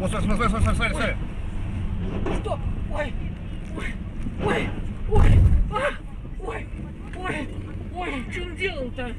О, смотри, смотри, смотри, смотри, смотри. Стоп! Ой! Ой! Ой! Ой! А! Ой! Ой! Ой! Что он делал-то?